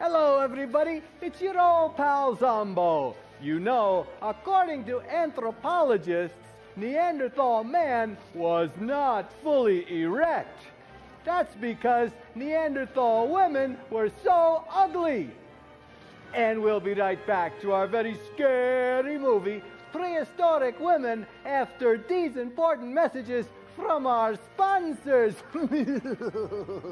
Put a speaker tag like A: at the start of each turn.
A: Hello, everybody. It's your old pal Zomboo. You know, according to anthropologists, Neanderthal man was not fully erect. That's because Neanderthal women were so ugly. And we'll be right back to our very scary movie, Prehistoric Women, after these important messages from our sponsors.